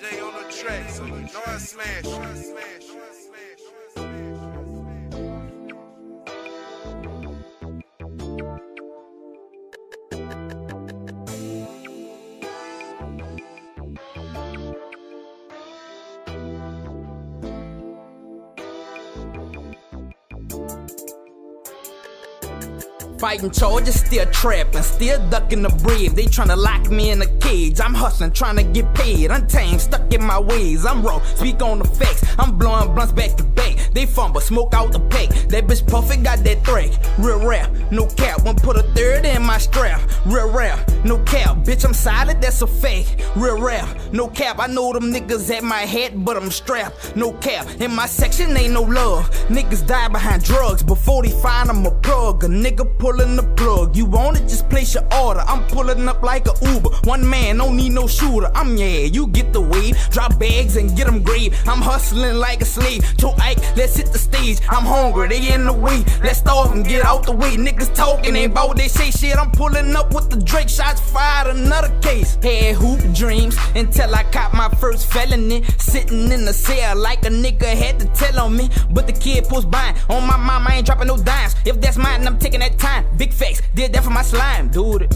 On the track, so you Fighting charges, still trapping, still ducking the bread. They tryna lock me in a cage. I'm hustling, trying to get paid. Untamed, stuck in my ways. I'm raw, speak on the facts. I'm blowing blunts back to back. They fumble, smoke out the pack. That bitch puffin' got that threat. Real rap, no cap. One put a third in my strap. Real rap, no cap. Bitch, I'm solid, that's a fake. Real rap, no cap. I know them niggas at my head, but I'm strapped. No cap. In my section ain't no love. Niggas die behind drugs before they find them a plug. A nigga pulling the plug. You want it, just place your order. I'm pulling up like a Uber. One man, don't need no shooter. I'm yeah, you get the wave. Drop bags and get them grave. I'm hustling like a slave. To Ike, let's hit the stage. I'm hungry, they in the way. Let's start and get out the way. Niggas talking, ain't what they say shit. I'm pulling up with the Drake shots fired, another case. Had hoop dreams until I caught my first felony. Sitting in the cell like a nigga had to tell on me. But the kid post buying. On my mom, I ain't dropping no dimes. If that's mine, I'm taking that time. Big facts, did that for my slime, dude.